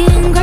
looking grateful